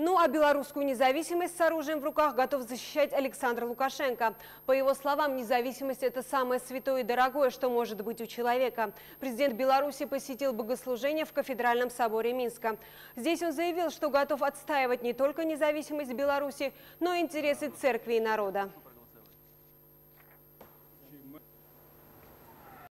Ну а белорусскую независимость с оружием в руках готов защищать Александр Лукашенко. По его словам, независимость – это самое святое и дорогое, что может быть у человека. Президент Беларуси посетил богослужение в кафедральном соборе Минска. Здесь он заявил, что готов отстаивать не только независимость Беларуси, но и интересы церкви и народа.